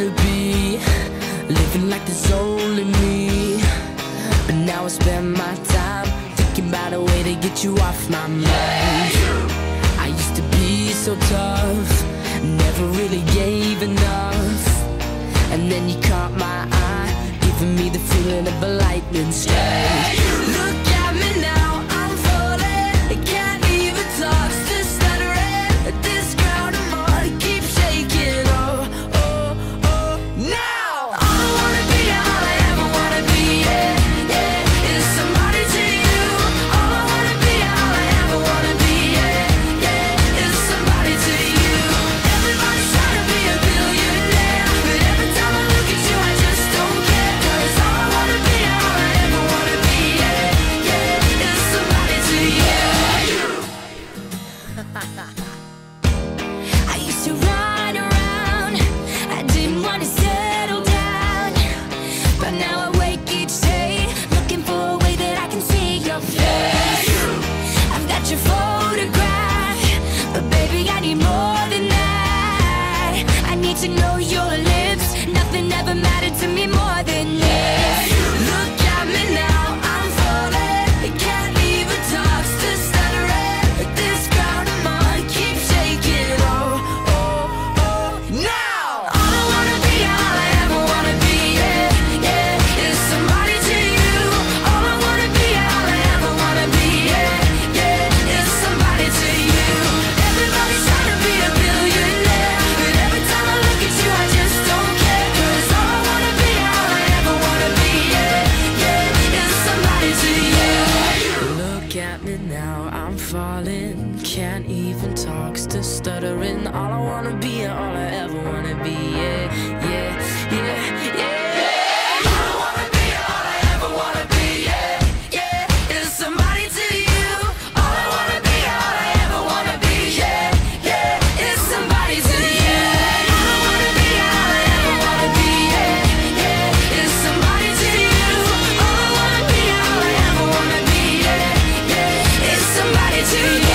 wanna be Living like there's only me. But now I spend my time Thinking about a way to get you off my mind. I used to be so tough Never really gave enough. And then you caught my eye Giving me the feeling of a lightning strike. at me now, I'm falling. Can't even talk, still stuttering. All I wanna be all I ever wanna be, yeah. easy